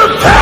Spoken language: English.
Prepare